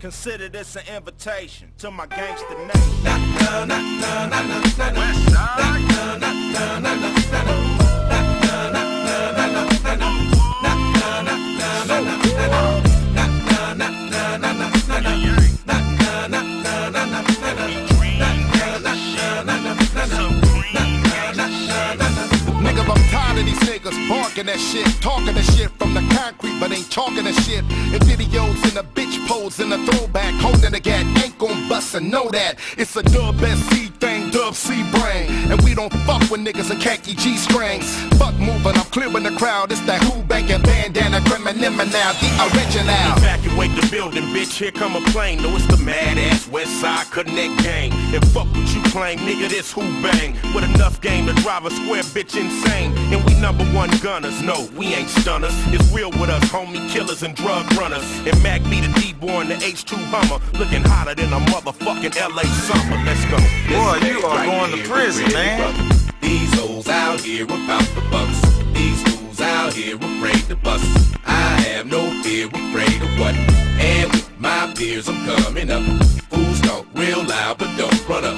Consider this an invitation to my gangster nation. Barking that shit, talking that shit from the concrete, but ain't talking that shit. In videos in a bitch pose in a throwback, holding a gat, ain't gon' bust and know that. It's a dub SC thing, dub C brain. And we don't fuck with niggas in khaki G strings. Fuck moving, I'm clearing the crowd. It's that who banking bandana, criminal now, the original. Evacuate the building, bitch. Here come a plane. No, it's the mad ass Side Connect gang. And fuck what you claim, nigga. This who bang with enough game to drive a square bitch insane. And we number one gunners. No, we ain't stunners. It's real with us, homie killers and drug runners. And Mack be the D-boy in the H2 Hummer, looking hotter than a motherfucking LA summer. Let's go. Boy, you are going to prison, man. These hoes out here about the bucks. These fools out here afraid to bust. I have no fear, afraid of what? And with my peers, I'm coming up. Talk real loud, but don't run up.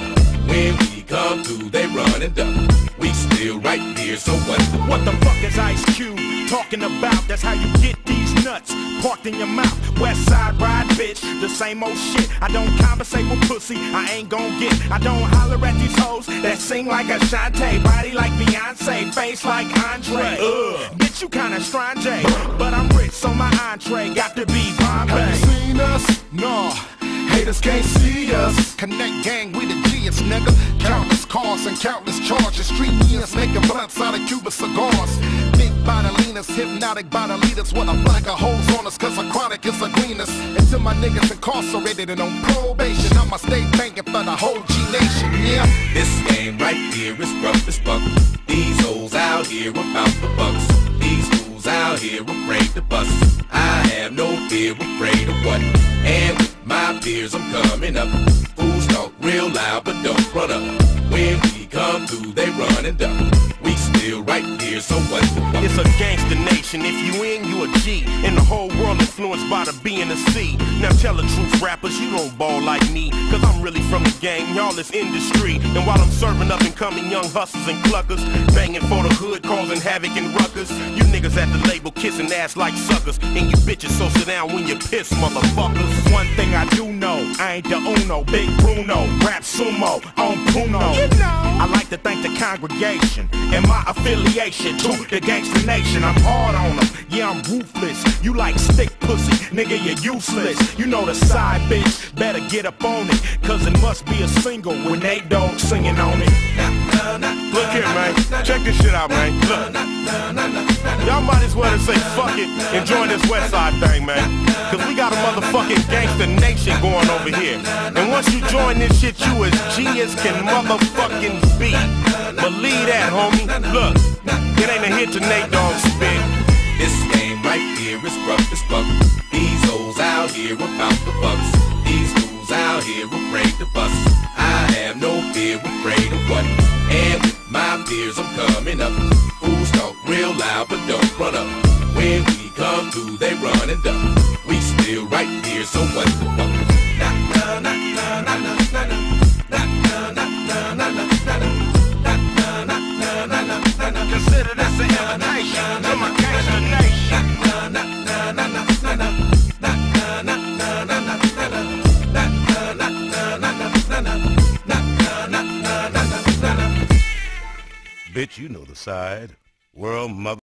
When we come through, they run and duck. We still right here, so what? What the fuck is Ice Cube talking about? That's how you get these nuts parked in your mouth. West side ride, bitch, the same old shit. I don't conversate with pussy, I ain't gon' get. I don't holler at these hoes that sing like Ashanti, body like Beyonce, face like Andre. Ugh, uh, bitch, you kinda strange, but I'm rich, so my entree got to be Bombay. Haters can't see us. Connect gang, we the G's, nigga. Countless cars and countless charges. Street years making blunts out of Cuba cigars. Big bodilinas, hypnotic leaders with a black of holes on us, cause a chronic is a greenest. To my niggas incarcerated and on probation, I'ma stay banking for the whole G Nation, yeah. This game right here is rough as fuck. These hoes out here about the bucks. These fools out here afraid to bust. I have no fear, afraid of what? And my peers, I'm coming up. Fools talk real loud, but don't run up. When we come through, they run and duck. We still right here, so what? It's a gangster nation. If you influenced by the B and the C. Now tell the truth, rappers, you don't ball like me. Cause I'm really from the game, y'all is industry. And while I'm serving up and coming young hustlers and cluckers, banging for the hood, causing havoc and ruckus, you niggas at the label kissing ass like suckers. And you bitches so sit down when you piss, motherfuckers. One thing I do know, I ain't the Uno, Big Bruno, rap sumo, on Puno. You know. I like to thank the congregation and my affiliation to the gangster nation. I'm hard on them, yeah, I'm ruthless. You like stick pussy, nigga, you're useless. You know the side bitch, better get up on it. Cause it must be a single when Nate Dogg singing on it. Look here, man. Check this shit out, man. Look. Y'all might as well just say fuck it and join this West Side thing, man. Cause we got a motherfucking gangster nation going over here. And once you join this shit, you as G as can motherfucking be. Believe that, homie. Look, it ain't a hit to Nate Dogg spit. This game right here is rough out afraid to bust. I have no fear, afraid of what? And with my fears, I'm coming up. Fools talk real loud, but don't run up. When we come through, they run and duck. Bitch, you know the side. World mother.